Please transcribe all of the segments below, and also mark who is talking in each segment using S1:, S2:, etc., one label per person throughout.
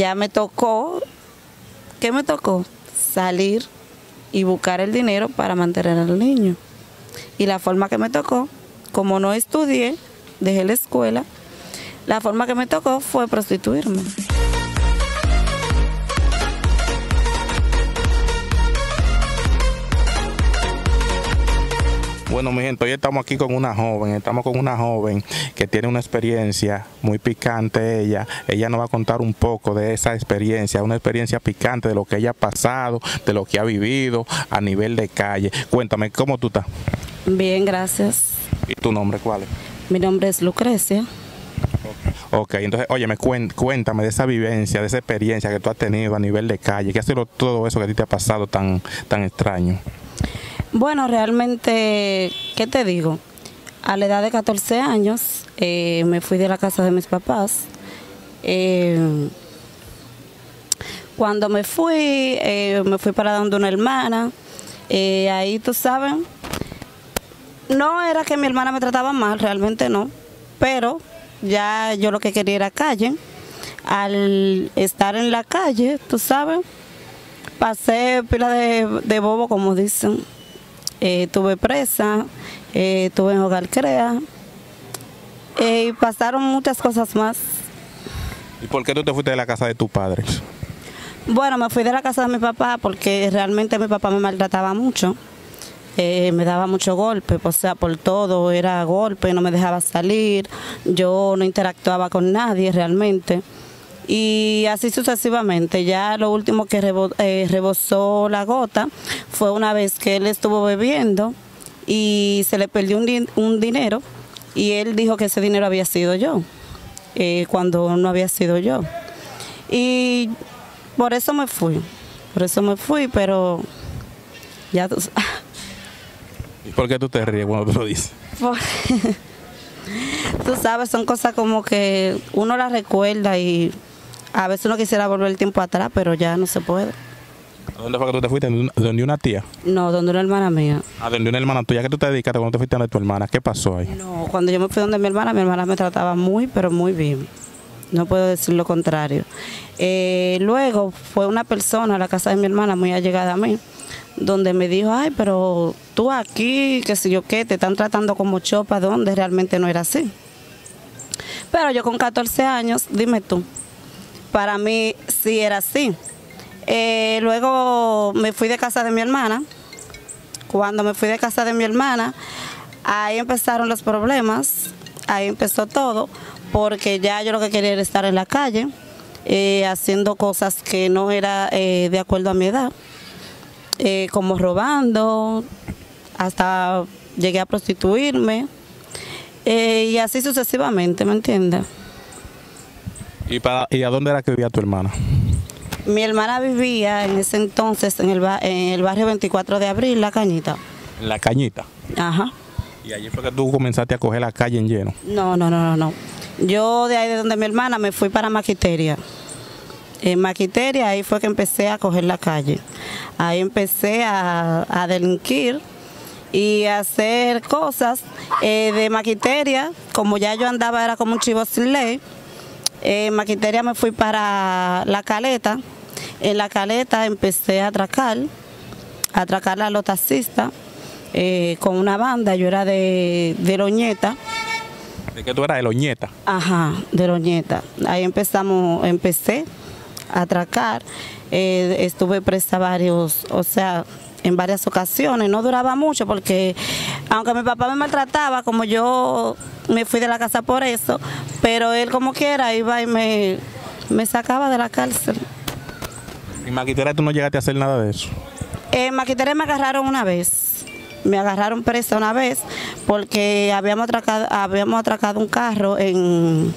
S1: ya me tocó, ¿qué me tocó? Salir y buscar el dinero para mantener al niño. Y la forma que me tocó, como no estudié, dejé la escuela, la forma que me tocó fue prostituirme.
S2: Bueno, mi gente, hoy estamos aquí con una joven, estamos con una joven que tiene una experiencia muy picante ella. Ella nos va a contar un poco de esa experiencia, una experiencia picante de lo que ella ha pasado, de lo que ha vivido a nivel de calle. Cuéntame, ¿cómo tú estás?
S1: Bien, gracias.
S2: ¿Y tu nombre cuál es?
S1: Mi nombre es Lucrecia.
S2: Ok, entonces, oye, me cuéntame de esa vivencia, de esa experiencia que tú has tenido a nivel de calle. ¿Qué ha sido todo eso que a ti te ha pasado tan, tan extraño?
S1: Bueno, realmente, ¿qué te digo? A la edad de 14 años eh, me fui de la casa de mis papás. Eh, cuando me fui, eh, me fui para donde una hermana. ahí, tú sabes, no era que mi hermana me trataba mal, realmente no. Pero ya yo lo que quería era calle. Al estar en la calle, tú sabes, pasé pila de bobo, como dicen eh, tuve presa, eh, estuve en Hogar Crea eh, y pasaron muchas cosas más.
S2: ¿Y por qué tú te fuiste de la casa de tus padres?
S1: Bueno, me fui de la casa de mi papá porque realmente mi papá me maltrataba mucho. me daba mucho golpe, o sea, por todo era golpe, no me dejaba salir, yo no interactuaba con nadie realmente y así sucesivamente. Ya lo último que eh, rebosó la gota fue una vez que él estuvo bebiendo y se le perdió un, dinero y él dijo que ese dinero había sido yo, eh, cuando no había sido yo. Y por eso me fui, por eso me fui, pero ya tú
S2: ¿Y por qué tú te ríes cuando tú lo dices?
S1: tú sabes, son cosas como que uno las recuerda y a veces uno quisiera volver el tiempo atrás, pero ya no se puede.
S2: ¿A dónde fue que tú te fuiste? ¿Donde una tía?
S1: No, donde una hermana mía.
S2: ¿A donde una hermana tuya? ¿Qué tú te dedicaste cuando te fuiste donde tu hermana? ¿Qué pasó ahí?
S1: No, cuando yo me fui donde mi hermana, mi hermana me trataba muy, pero muy bien. No puedo decir lo contrario. Eh, luego fue una persona a la casa de mi hermana muy allegada a mí, donde me dijo, ay, pero tú aquí, qué sé yo qué, te están tratando como chopa, donde realmente no era así. Pero yo con 14 años, dime tú, para mí sí era así. Eh, luego me fui de casa de mi hermana. Cuando me fui de casa de mi hermana, ahí empezaron los problemas, ahí empezó todo, porque ya yo lo que quería era estar en la calle, eh, haciendo cosas que no era eh, de acuerdo a mi edad, como robando, hasta llegué a prostituirme, y así sucesivamente, ¿me entiendes?
S2: ¿Y, para, ¿Y a dónde era que vivía tu hermana?
S1: Mi hermana vivía en ese entonces en el, en el barrio 24 de abril, La Cañita.
S2: ¿En La Cañita?
S1: Ajá.
S2: ¿Y allí fue que tú comenzaste a coger la calle en lleno?
S1: No, no, no, no, no. Yo de ahí de donde mi hermana me fui para Maquiteria. En Maquiteria ahí fue que empecé a coger la calle. Ahí empecé a, delinquir y a hacer cosas eh, de Maquiteria. Como ya yo andaba, era como un chivo sin ley en Maquiteria me fui para La Caleta. En La Caleta empecé a atracar, a atracar a los taxistas eh, con una banda. Yo era de, de Loñeta.
S2: ¿De qué tú eras? ¿De Loñeta?
S1: Ajá, de Loñeta. Ahí empezamos, empecé a atracar. Eh, estuve presa varios, o sea, en varias ocasiones. No duraba mucho porque, aunque mi papá me maltrataba, como yo me fui de la casa por eso, pero él como quiera iba y me, me sacaba de la cárcel.
S2: ¿En Maquitera tú no llegaste a hacer nada de eso?
S1: En Maquitera me agarraron una vez. Me agarraron presa una vez porque habíamos atracado, habíamos atracado un carro en,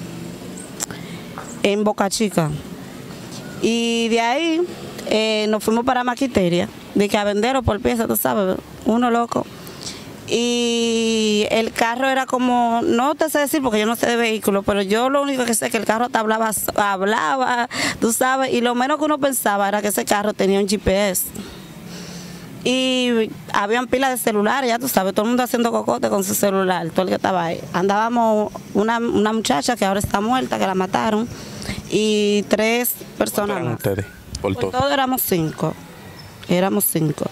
S1: en Boca Chica. Y de ahí eh, nos fuimos para Maquiteria, de que a vender o por pieza, tú sabes, uno loco. Y el carro era como, no te sé decir porque yo no sé de vehículo, pero yo lo único que sé es que el carro te hablaba, hablaba, tú sabes, y lo menos que uno pensaba era que ese carro tenía un GPS. Y habían pilas de celulares, ya tú sabes, todo el mundo haciendo cocote con su celular, todo el que estaba ahí. Andábamos una, una muchacha que ahora está muerta, que la mataron y tres personas
S2: eran
S1: más.
S2: ustedes? Por
S1: Por
S2: todo.
S1: todo éramos cinco. Éramos cinco.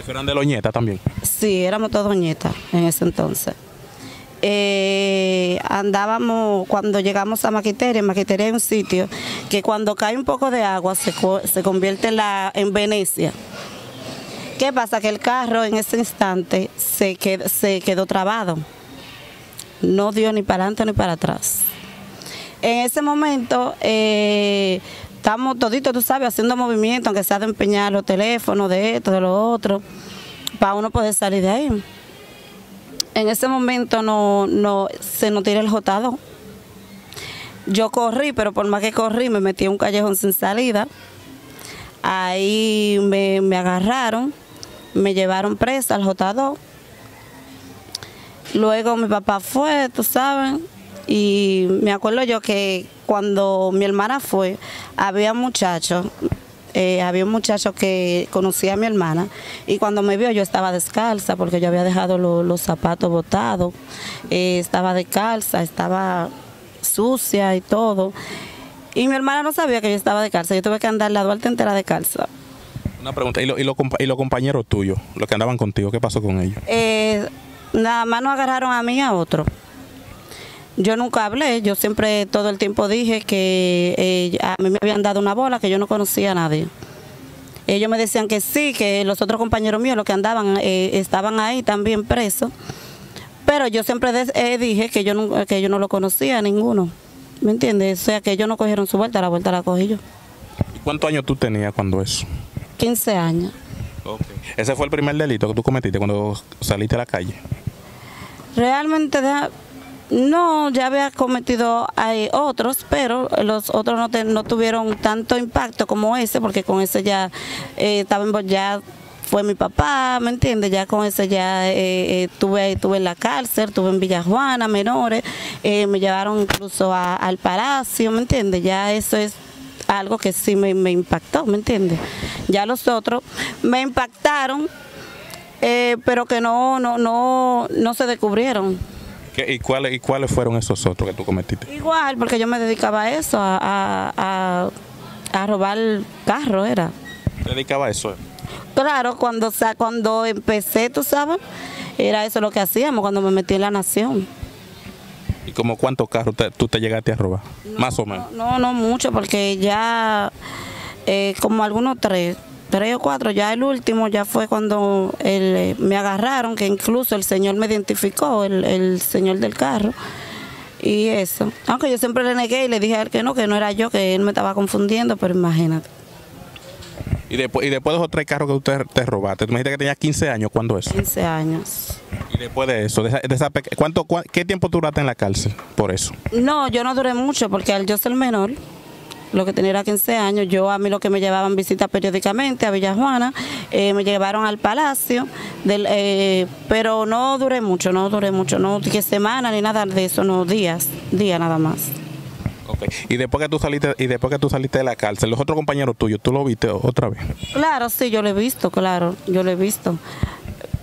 S2: ¿Eso eran de Loñeta también?
S1: Sí, éramos todos nietas en ese entonces. Eh, andábamos, cuando llegamos a Maquiteria, en Maquiteria hay un sitio que cuando cae un poco de agua se, se convierte en, la, en Venecia. ¿Qué pasa? Que el carro en ese instante se quedó trabado. No dio ni para adelante ni para atrás. En ese momento eh, estamos toditos, tú sabes, haciendo movimiento, aunque sea de empeñar los teléfonos, de esto, de lo otro, para uno poder salir de ahí. En ese momento no, no se nos tira el jotado. Yo corrí, pero por más que corrí, me metí en un callejón sin salida. Ahí me, me agarraron, me llevaron presa al J2. Luego mi papá fue, tú sabes, y me acuerdo yo que cuando mi hermana fue, había muchachos, eh, había un muchacho que conocía a mi hermana y cuando me vio yo estaba descalza porque yo había dejado lo- los zapatos botados, eh, estaba descalza, estaba sucia y todo. Y mi hermana no sabía que yo estaba descalza, yo tuve que andar la Duarte entera descalza.
S2: Una pregunta, ¿y, lo- y, los compa- y los compañeros tuyos, los que andaban contigo, qué pasó con ellos?
S1: Eh, nada más nos agarraron a mí y a otro. Yo nunca hablé, yo siempre todo el tiempo dije que eh, a mí me habían dado una bola que yo no conocía a nadie. Ellos me decían que sí, que los otros compañeros míos, los que andaban, eh, estaban ahí también presos. Pero yo siempre eh, dije que yo, no, que yo no lo conocía a ninguno. ¿Me entiendes? O sea, que ellos no cogieron su vuelta, la vuelta la cogí yo.
S2: ¿Y cuántos años tú tenías cuando eso?
S1: 15 años.
S2: Ese fue el primer delito que tú cometiste cuando saliste a la calle.
S1: Realmente no, ya había cometido hay otros, pero los otros no, te- no tuvieron tanto impacto como ese, porque con ese ya eh, estaba ya fue mi papá, ¿me entiendes? Ya con ese ya eh, eh, tuve, estuve en la cárcel, estuve en Villa Juana, menores, eh, me llevaron incluso al palacio, ¿me entiendes? Ya eso es algo que sí me, impactó, ¿me entiendes? Ya los otros me impactaron, pero que no, no, no, no se descubrieron.
S2: ¿Qué- y, cuáles, ¿Y cuáles fueron esos otros que tú cometiste?
S1: Igual, porque yo me dedicaba a eso, a, a, a- a robar carro, era.
S2: ¿Te dedicaba a eso?
S1: Claro, cuando, cuando empecé, tú sabes, era eso lo que hacíamos cuando me metí en la nación.
S2: ¿Y como cuántos carros te- tú te llegaste a robar? Más o menos.
S1: No, no mucho, porque ya eh, como algunos tres, tres o cuatro, ya el último ya fue cuando el, eh, me agarraron, que incluso el señor me identificó, el, el señor del carro. Y eso. Aunque yo siempre le negué y le dije a él que no, que no era yo, que él me estaba confundiendo, pero imagínate.
S2: Y después, y después de esos tres carros que tú te, te robaste, tú me dijiste que tenías 15 años, ¿cuándo eso?
S1: 15 años.
S2: Y después de eso, de esa, de esa ¿cuánto, cua- ¿qué tiempo duraste en la cárcel por eso?
S1: No, yo no duré mucho porque al yo ser menor, lo que tenía era 15 años, yo a mí lo que me llevaban visitas periódicamente a Villa Juana, eh, me llevaron al palacio, del, eh, pero no duré mucho, no duré mucho, no que semana ni nada de eso, no días, días nada más.
S2: Ok. Y después que tú saliste, y después que tú saliste de la cárcel, los otros compañeros tuyos, ¿tú lo viste otra vez?
S1: Claro, sí, yo lo he visto, claro, yo lo he visto.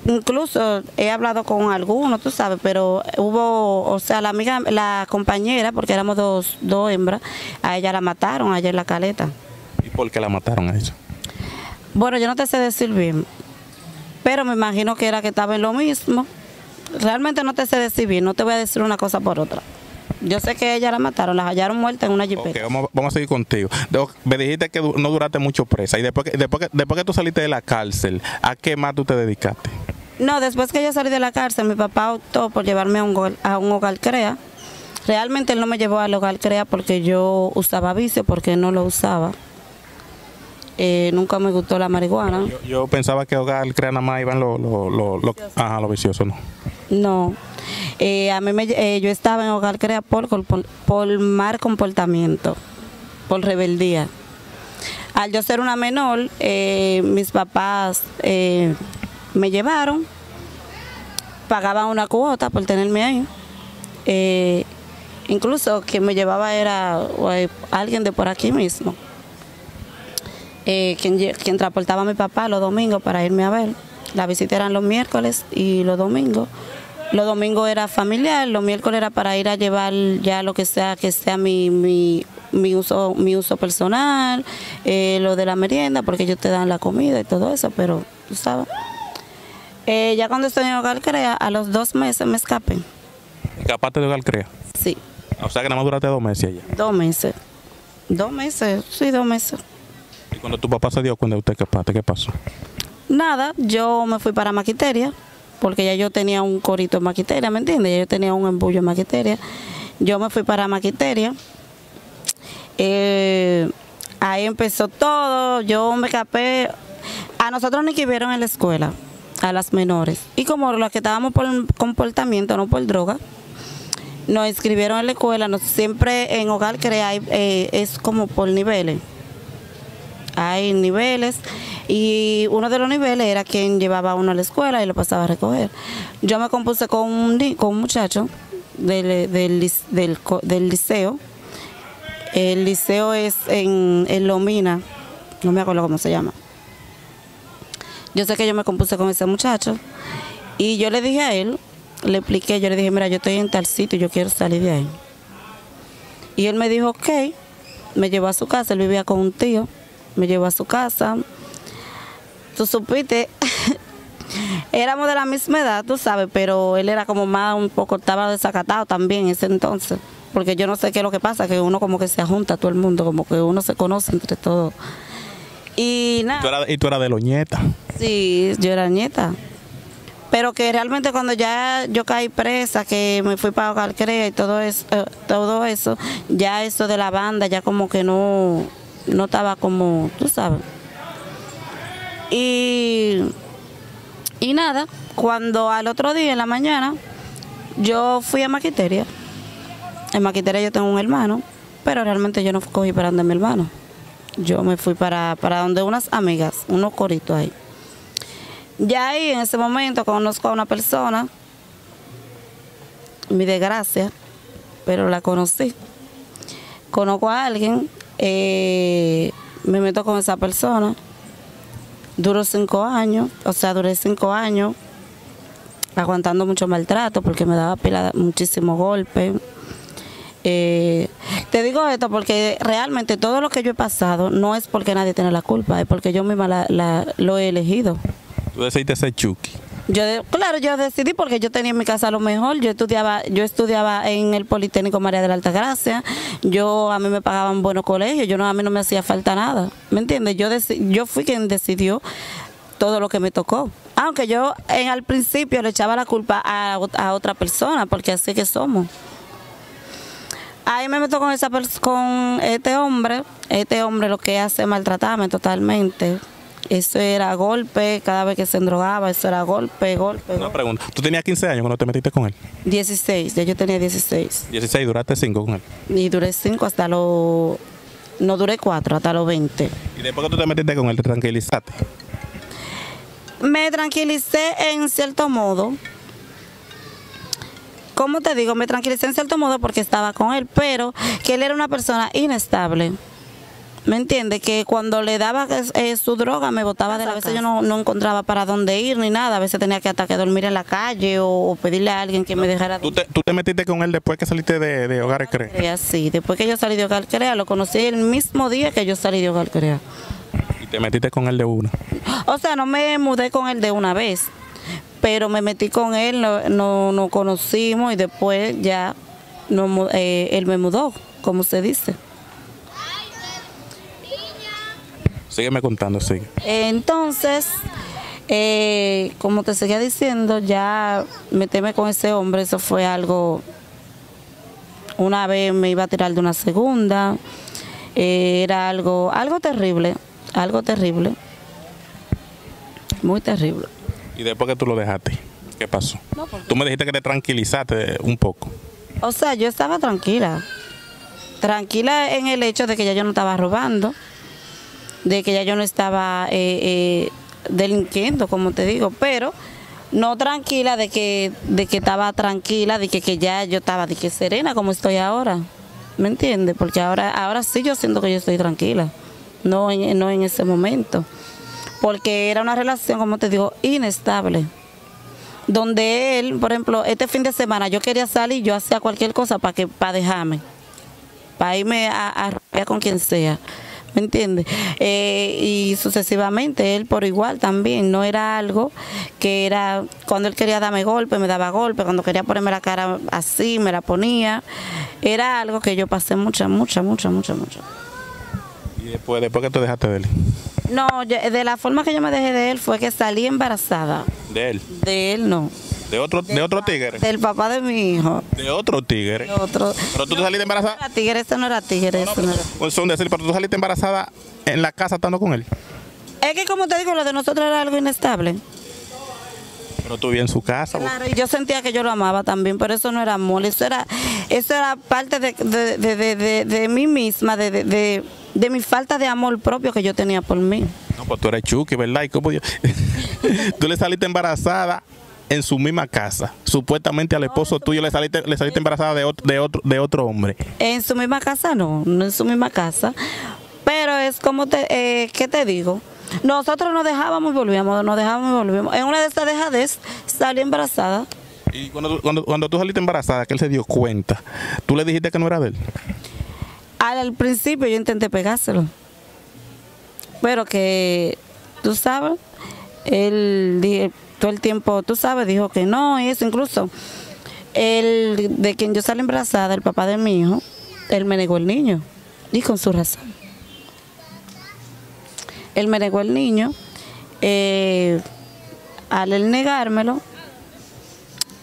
S1: Incluso he hablado con algunos, tú sabes, pero hubo, o sea, la amiga, la compañera, porque éramos dos, dos hembras, a ella la mataron ayer en la caleta.
S2: ¿Y por qué la mataron a ella?
S1: Bueno, yo no te sé decir bien, pero me imagino que era que estaba en lo mismo. Realmente no te sé decir bien, no te voy a decir una cosa por otra. Yo sé que ella la mataron, la hallaron muerta en una jipeta.
S2: vamos, vamos a seguir contigo. Me dijiste que no duraste mucho presa. Y después que, después, que, después que tú saliste de la cárcel, ¿a qué más tú te dedicaste?
S1: No, después que yo salí de la cárcel, mi papá optó por llevarme a un, hogar- a un hogar CREA. Realmente él no me llevó al hogar CREA porque yo usaba vicio, porque no lo usaba. Eh, nunca me gustó la marihuana.
S2: Yo, yo pensaba que hogar crea nada más iban los lo, lo, lo- ajá, los viciosos, ¿no?
S1: No. Eh, a mí me, eh, yo estaba en hogar crea por, por, mal comportamiento, por rebeldía. Al yo ser una menor, eh, mis papás me llevaron, pagaban una cuota por tenerme ahí. Incluso quien me llevaba era alguien de por aquí mismo. Quien, quien transportaba a mi papá los domingos para irme a ver. La visita eran los miércoles y los domingos. Los domingos era familiar, los miércoles era para ir a llevar ya lo que sea, que sea mi, mi mi uso, mi uso personal, eh, lo de la merienda, porque ellos te dan la comida y todo eso, pero tú sabes. Eh, ya cuando estoy en Hogar Crea, a los dos meses me escapé.
S2: ¿Escapaste de Hogar Crea?
S1: Sí,
S2: O sea que nada más duraste dos meses allá.
S1: dos meses. Dos meses, sí, dos meses.
S2: Y cuando tu papá se dio cuenta de usted escapaste, ¿qué pasó?
S1: Nada, yo me fui para Maquiteria, porque ya yo tenía un corito en Maquiteria, ¿me entiendes? Ya yo tenía un embullo en Maquiteria. Yo me fui para Maquiteria. Eh, ahí empezó todo, yo me escapé. A nosotros nos vieron en la escuela, a las menores. Y como los que estábamos por comportamiento, no por droga, nos inscribieron en la escuela. Nos, siempre en Hogar Crea eh, es como por niveles hay niveles y uno de los niveles era quien llevaba a uno a la escuela y lo pasaba a recoger. Yo me compuse con un, con un muchacho del, del, del liceo. El liceo es en, en Lomina, no me acuerdo cómo se llama. Yo sé que yo me compuse con ese muchacho y yo le dije a él, le expliqué, yo le dije, mira, yo estoy en tal sitio, yo quiero salir de ahí. Y él me dijo, ok, me llevó a su casa, él vivía con un tío, me llevó a su casa. Tú supiste, éramos de la misma edad, tú sabes, pero él era como más un poco, estaba desacatado también en ese entonces. Porque yo no sé qué es lo que pasa, que uno como que se junta todo el mundo, como que uno se conoce entre todos. Y
S2: ¿Tú
S1: nada,
S2: eras- y tú eras de Loñeta.
S1: sí, yo era nieta. Pero que realmente cuando ya yo caí presa, que me fui para Hogar Crea y todo eso, eh, todo eso, ya eso de la banda ya como que no, no estaba como, tú sabes. Y, y nada, cuando al otro día en la mañana yo fui a Maquiteria. En Maquiteria yo tengo un hermano, pero realmente yo no cogí para donde mi hermano. Yo me fui para, para donde unas amigas, unos coritos ahí. Ya ahí en ese momento conozco a una persona, mi desgracia, pero la conocí. Conozco a alguien, eh, me meto con esa persona, duró cinco años, o sea, duré cinco años aguantando mucho maltrato porque me daba pila, muchísimos golpes. Eh, te digo esto porque realmente todo lo que yo he pasado no es porque nadie tiene la culpa, es porque yo misma la- la- lo he elegido.
S2: Tú decidiste ser Chucky.
S1: Yo de- claro, yo decidí porque yo tenía en mi casa lo mejor. Yo estudiaba, yo estudiaba en el Politécnico María de la Altagracia. Yo a mí me pagaban buenos colegios. Yo no a mí no me hacía falta nada. ¿Me entiendes? Yo yo fui quien decidió todo lo que me tocó. Aunque yo en al principio le echaba la culpa a, a otra persona, porque así que somos. Ahí me meto con esa con este hombre. Este hombre lo que hace es maltratarme totalmente. Eso era golpe, cada vez que se endrogaba, eso era golpe, golpe,
S2: Una
S1: golpe.
S2: pregunta. ¿Tú tenías 15 años cuando te metiste con él?
S1: 16, ya yo tenía 16.
S2: 16, duraste 5 con él.
S1: Y duré 5 hasta los... No duré 4, hasta los 20.
S2: Y después que tú te metiste con él, te tranquilizaste.
S1: Me tranquilicé en cierto modo. ¿Cómo te digo? Me tranquilicé en cierto modo porque estaba con él, pero que él era una persona inestable. ¿Me entiende? Que cuando le daba eh, su droga me botaba de la... A veces yo no, no encontraba para dónde ir ni nada. A veces tenía que hasta que dormir en la calle o, o pedirle a alguien que me dejara...
S2: ¿Tú te, tú te metiste con él después que saliste de, de Hogares Crea.
S1: Sí. Después que yo salí de Hogar Crea, lo conocí el mismo día que yo salí de Hogar Crea.
S2: Y te metiste con él de una.
S1: O sea, no me mudé con él de una vez, pero me metí con él, no- no- nos conocimos y después ya no, eh, él me mudó, como se dice.
S2: Sígueme contando, sigue.
S1: Entonces, eh, como te seguía diciendo, ya meterme con ese hombre, eso fue algo. Una vez me iba a tirar de una segunda, eh, era algo, algo terrible, algo terrible, muy terrible.
S2: Y después que tú lo dejaste, ¿qué pasó?
S1: No,
S2: Tú me dijiste que te tranquilizaste un poco.
S1: O sea, yo estaba tranquila. Tranquila en el hecho de que ya yo no estaba robando, de que ya yo no estaba eh, eh, delinquiendo, como te digo, pero no tranquila de que de que estaba tranquila, de que, que ya yo estaba de que serena como estoy ahora. ¿Me entiendes? Porque ahora ahora sí yo siento que yo estoy tranquila, no en, no en ese momento. Porque era una relación, como te digo, inestable donde él, por ejemplo, este fin de semana yo quería salir, yo hacía cualquier cosa para que para dejarme. para irme a, a, con quien sea. ¿Me entiendes? Eh, y sucesivamente, él por igual también, no era algo que era, cuando él quería darme golpe, me daba golpe, cuando quería ponerme la cara así, me la ponía. Era algo que yo pasé mucha, mucha, mucha, mucha, mucha.
S2: ¿Y después, después que tú dejaste de él?
S1: No, de la forma que yo me dejé de él fue que salí embarazada.
S2: ¿De él?
S1: De él no.
S2: ¿De otro, de otro tigre?
S1: Del papá de mi hijo.
S2: ¿De otro tigre?
S1: De otro.
S2: ¿Pero tú te saliste embarazada?
S1: No era tigre, ese no era tigre. No, no,
S2: Pues son decir, pero tú saliste embarazada en la casa estando con él.
S1: Es que como te digo, lo de nosotros era algo inestable.
S2: Pero tú en su casa.
S1: Claro, y yo sentía que yo lo amaba también, pero eso no era amor, eso era, eso era parte de, de, de, de mí misma, de, mi falta de amor propio que yo tenía por mí.
S2: No, pues tú eres Chucky, ¿verdad? ¿Y cómo yo? tú le saliste embarazada en su misma casa. Supuestamente al esposo tuyo le saliste, le saliste embarazada de otro, de otro, de otro hombre.
S1: En su misma casa no, no en su misma casa. Pero es como te, eh, ¿qué te digo? Nosotros nos dejábamos y volvíamos, nos dejábamos y volvíamos. En una de estas dejades salí embarazada.
S2: Y cuando, cuando, cuando tú saliste embarazada, que él se dio cuenta, ¿tú le dijiste que no era de él?
S1: Al, principio yo intenté pegárselo. Pero que, tú sabes, él dije, todo el tiempo, tú sabes, dijo que no, y eso incluso. El de quien yo salí embarazada, el papá de mi hijo, él me negó el niño, y con su razón. Él me negó el niño, eh, al él negármelo,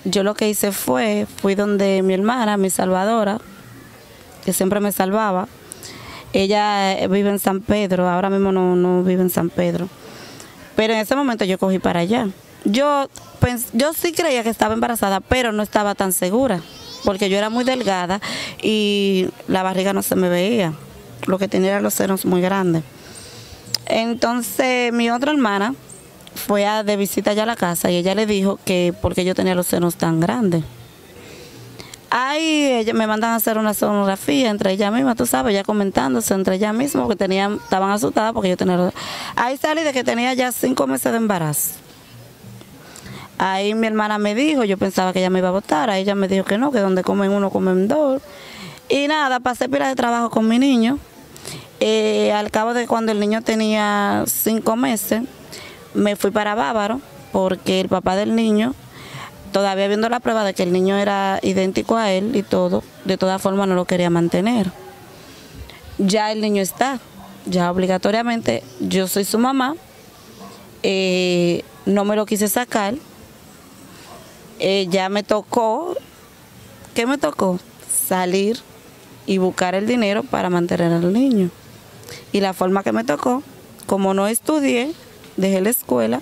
S1: yo lo que hice fue, fui donde mi hermana, mi salvadora, que siempre me salvaba, ella vive en San Pedro, ahora mismo no, no vive en San Pedro, pero en ese momento yo cogí para allá yo, yo sí creía que estaba embarazada, pero no estaba tan segura, porque yo era muy delgada y la barriga no se me veía. Lo que tenía eran los senos muy grandes. Entonces mi otra hermana fue a, de visita allá a la casa y ella le dijo que porque yo tenía los senos tan grandes. Ahí ella, me mandan a hacer una sonografía entre ella misma, tú sabes, ya comentándose entre ella misma, porque tenían, estaban asustadas porque yo tenía... Ahí salí de que tenía ya cinco meses de embarazo. Ahí mi hermana me dijo, yo pensaba que ella me iba a votar, ahí ella me dijo que no, que donde comen uno comen dos. Y nada, pasé pila de trabajo con mi niño. Eh, al cabo de cuando el niño tenía cinco meses, me fui para Bávaro, porque el papá del niño, todavía viendo la prueba de que el niño era idéntico a él y todo, de todas formas no lo quería mantener. Ya el niño está, ya obligatoriamente yo soy su mamá, eh, no me lo quise sacar eh, ya me tocó, ¿qué me tocó? Salir y buscar el dinero para mantener al niño. Y la forma que me tocó, como no estudié, dejé la escuela,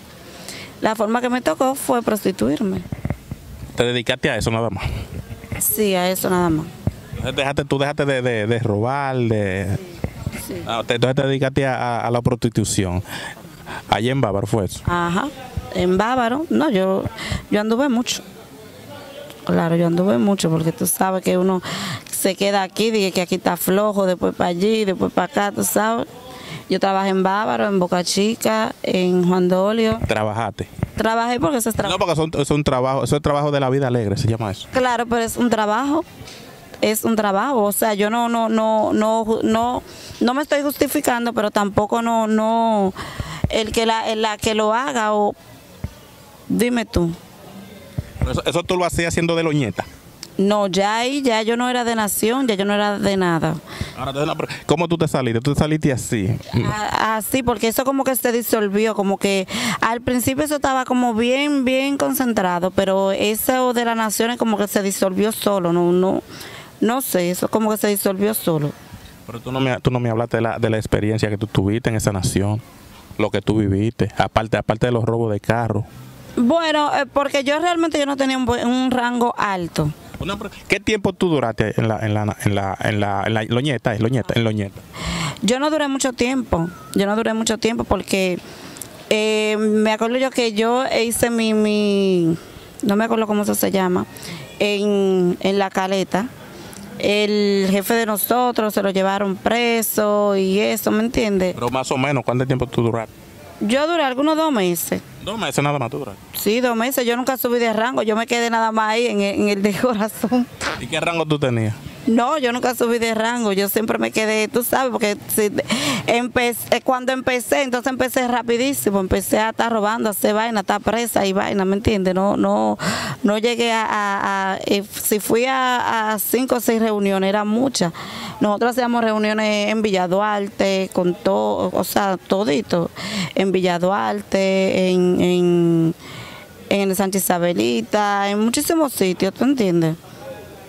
S1: la forma que me tocó fue prostituirme.
S2: ¿Te dedicaste a eso nada más?
S1: Sí, a eso nada más.
S2: Dejaste, tú dejaste de, robar, de... Sí, ah, entonces te dedicaste a, la prostitución. Allí en Bávaro fue eso.
S1: Ajá en Bávaro, no, yo, yo anduve mucho. Claro, yo anduve mucho porque tú sabes que uno se queda aquí, dice que aquí está flojo, después para allí, después para acá, tú sabes. Yo trabajé en Bávaro, en Boca Chica, en Juan Dolio.
S2: ¿Trabajaste?
S1: Trabajé porque eso es trabajo.
S2: No, porque es un trabajo, eso es trabajo de la vida alegre, se llama eso.
S1: Claro, pero es un trabajo. Es un trabajo, o sea, yo no no no no no no me estoy justificando, pero tampoco no no el que la, la que lo haga o Dime tú.
S2: Eso, tú lo hacías haciendo de loñeta.
S1: No, ya ahí, ya yo no era de nación, ya yo no era de nada.
S2: ¿Cómo tú te saliste? ¿Tú te saliste así?
S1: Así, porque eso como que se disolvió, como que al principio eso estaba como bien, bien concentrado, pero eso de las naciones como que se disolvió solo, no, no, no sé, eso como que se disolvió solo.
S2: Pero tú no me, tú no me hablaste de la, de la experiencia que tú tuviste en esa nación, lo que tú viviste, aparte, aparte de los robos de carro.
S1: Bueno, eh, porque yo realmente yo no tenía un, rango alto.
S2: ¿Qué tiempo tú duraste en la, en la, en la, en la, en la loñeta, en loñeta, en loñeta?
S1: Yo no duré mucho tiempo, yo no duré mucho tiempo porque eh, me acuerdo yo que yo hice mi, mi, no me acuerdo cómo se llama, en, en la caleta. El jefe de nosotros se lo llevaron preso y eso, ¿me entiendes?
S2: Pero más o menos, ¿cuánto tiempo tú duraste?
S1: Yo duré algunos dos meses.
S2: ¿Dos meses nada más tú duraste?
S1: Sí, dos meses. Yo nunca subí de rango. Yo me quedé nada más ahí en el, de corazón.
S2: ¿Y qué rango tú tenías?
S1: No, yo nunca subí de rango, yo siempre me quedé, tú sabes, porque si, empecé, cuando empecé, entonces empecé rapidísimo, empecé a estar robando, a hacer vaina, a estar presa y vaina, ¿me entiendes? No, no, no llegué a, a si fui a, cinco o seis reuniones, eran muchas. Nosotros hacíamos reuniones en Villa Duarte, con todo, o sea, todito, en Villa Duarte, en, en, en Sánchez Isabelita, en muchísimos sitios, ¿tú entiendes?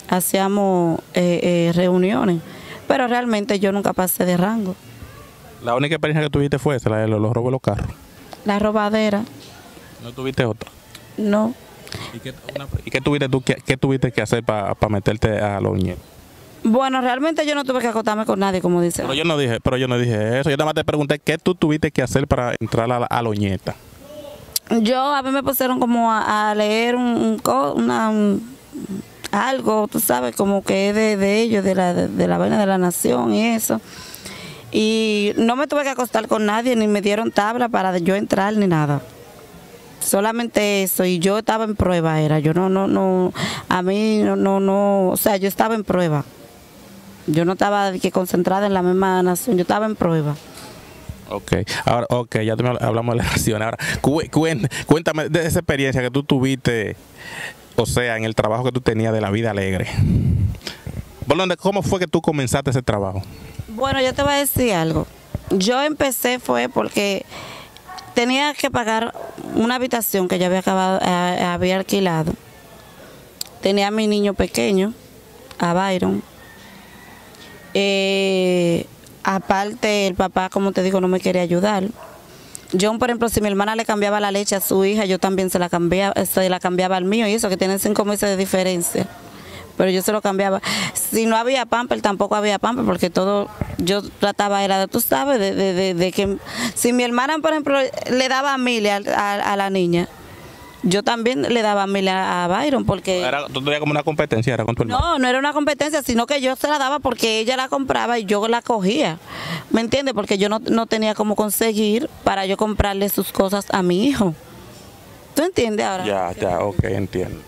S1: Hacíamos eh, eh, reuniones, pero realmente yo nunca pasé de rango.
S2: ¿La única experiencia que tuviste fue esa, la de los, robos de los carros?
S1: La robadera.
S2: ¿No tuviste otra?
S1: No.
S2: ¿Y qué, ¿y qué tuviste tú, qué, tuviste que hacer para meterte a los nietos?
S1: Bueno, realmente yo no tuve que acotarme con nadie, como dice.
S2: Pero yo no dije, pero yo no dije eso. Yo nada más te pregunté qué tú tuviste que hacer para entrar a la, a Loñeta.
S1: Yo a mí me pusieron como a, leer un, una, algo, tú sabes, como que es de, ellos, de la, de, la vaina de la nación y eso. Y no me tuve que acostar con nadie, ni me dieron tabla para yo entrar ni nada. Solamente eso, y yo estaba en prueba, era. Yo no, no, no, a mí no, no, no, o sea, yo estaba en prueba. Yo no estaba que concentrada en la misma nación, yo estaba en prueba.
S2: Ok, ahora, ok, ya hablamos de la nación. Ahora, cuéntame de esa experiencia que tú tuviste o sea, en el trabajo que tú tenías de la vida alegre. ¿Cómo fue que tú comenzaste ese trabajo?
S1: Bueno, yo te voy a decir algo. Yo empecé fue porque tenía que pagar una habitación que yo eh, había alquilado. Tenía a mi niño pequeño, a Byron. Eh, aparte, el papá, como te digo, no me quería ayudar. Yo, por ejemplo, si mi hermana le cambiaba la leche a su hija, yo también se la cambiaba, se la cambiaba al mío y eso, que tienen cinco meses de diferencia. Pero yo se lo cambiaba. Si no había pamper, tampoco había pamper, porque todo, yo trataba, era de, tú sabes, de, de, de, que si mi hermana, por ejemplo, le daba a mil a, a la niña, yo también le daba a a Byron porque...
S2: Era, ¿Tú tenías como una competencia? Era con tu
S1: no, no era una competencia, sino que yo se la daba porque ella la compraba y yo la cogía. ¿Me entiendes? Porque yo no, no tenía cómo conseguir para yo comprarle sus cosas a mi hijo. ¿Tú entiendes ahora?
S2: Ya, ya, ok, entiendo.